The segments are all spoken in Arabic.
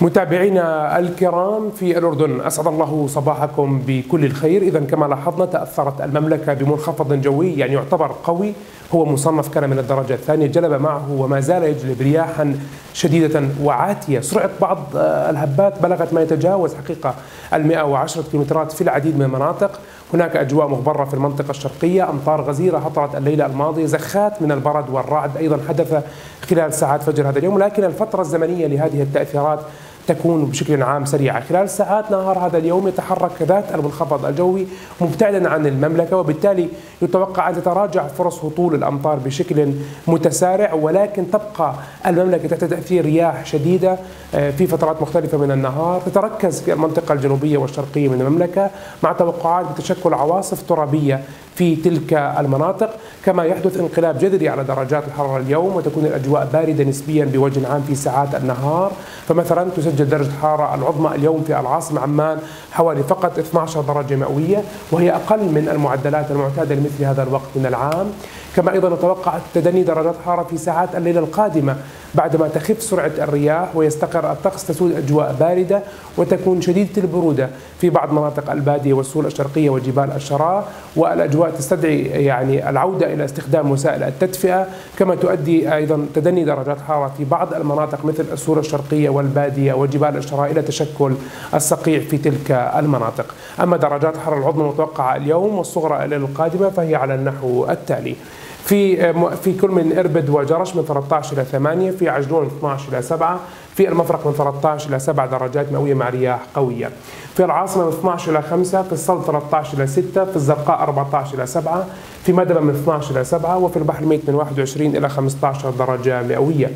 متابعينا الكرام في الأردن أسعد الله صباحكم بكل الخير. إذا كما لاحظنا تأثرت المملكة بمنخفض جوي يعني يعتبر قوي. هو مصنف كان من الدرجة الثانية جلب معه وما زال يجلب رياحا شديدة وعاتية. سرعة بعض الهبات بلغت ما يتجاوز حقيقة ال 110 كيلومترات في العديد من المناطق. هناك أجواء مغبرة في المنطقة الشرقية أمطار غزيرة هطلت الليلة الماضية زخات من البرد والرعد أيضا حدث خلال ساعات فجر هذا اليوم. لكن الفترة الزمنية لهذه التأثيرات تكون بشكل عام سريعة. خلال ساعات نهار هذا اليوم يتحرك ذات المنخفض الجوي مبتعدا عن المملكة وبالتالي يتوقع أن تتراجع فرص هطول الأمطار بشكل متسارع ولكن تبقى المملكة تحت تأثير رياح شديدة آه، في فترات مختلفة من النهار. تتركز في المنطقة الجنوبية والشرقية من المملكة مع توقعات بتشكل عواصف ترابية في تلك المناطق كما يحدث انقلاب جذري على درجات الحرارة اليوم وتكون الأجواء باردة نسبيا بوجه عام في ساعات النهار. فمثلا تسجل درجة الحرارة العظمى اليوم في العاصمة عمان حوالي فقط 12 درجة مئوية وهي أقل من المعدلات المعتادة لمثل هذا الوقت من العام. كما أيضا نتوقع تدني درجات الحرارة في ساعات الليلة القادمة بعدما تخف سرعة الرياح ويستقر الطقس تسود أجواء باردة وتكون شديدة البرودة في بعض مناطق البادية والسهول الشرقية وجبال الشراء والأجواء تستدعي يعني العودة إلى استخدام وسائل التدفئة كما تؤدي أيضا تدني درجات الحرارة في بعض المناطق مثل السهول الشرقية والبادية وجبال الشراء إلى تشكل الصقيع في تلك المناطق. أما درجات الحرارة العظمى المتوقعة اليوم والصغرى القادمة فهي على النحو التالي. في في كل من إربد وجرش من 13 إلى 8 في عجلون 12 إلى 7 في المفرق من 13 إلى 7 درجات مئوية مع رياح قوية. في العاصمة من 12 إلى 5 في الصلب 13 إلى 6 في الزرقاء 14 إلى 7 في مدبة من 12 إلى 7 وفي البحر الميت من 21 إلى 15 درجة مئوية.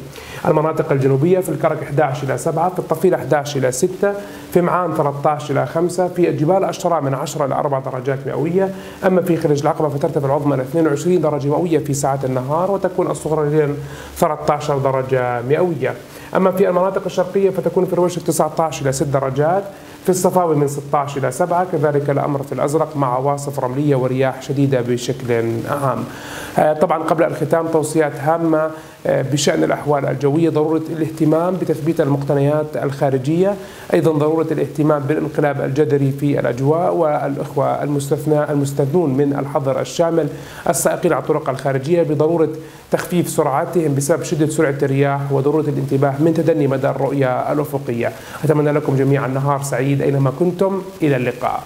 المناطق الجنوبية في الكرك 11 إلى 7 في الطفيلة 11 إلى 6 في معان 13 إلى 5 في جبال الشراء من 10 إلى 4 درجات مئوية. أما في خليج العقبة فترتفع العظمى إلى 22 درجة مئوية في ساعات النهار وتكون الصغرى ليلا 13 درجة مئوية. أما في المناطق الشرقية فتكون في الوجه 19 إلى 6 درجات في الصفاوي من 16 إلى 7 كذلك الأمر في الأزرق مع عواصف رملية ورياح شديدة بشكل عام. آه، طبعا قبل الختام توصيات هامة. بشأن الأحوال الجوية ضرورة الاهتمام بتثبيت المقتنيات الخارجية أيضا ضرورة الاهتمام بالانقلاب الجذري في الأجواء والإخوة المستثنى المستثنون من الحظر الشامل السائقين على الطرق الخارجية بضرورة تخفيف سرعاتهم بسبب شدة سرعة الرياح وضرورة الانتباه من تدني مدى الرؤية الأفقية. أتمنى لكم جميعا نهار سعيد أينما كنتم. إلى اللقاء.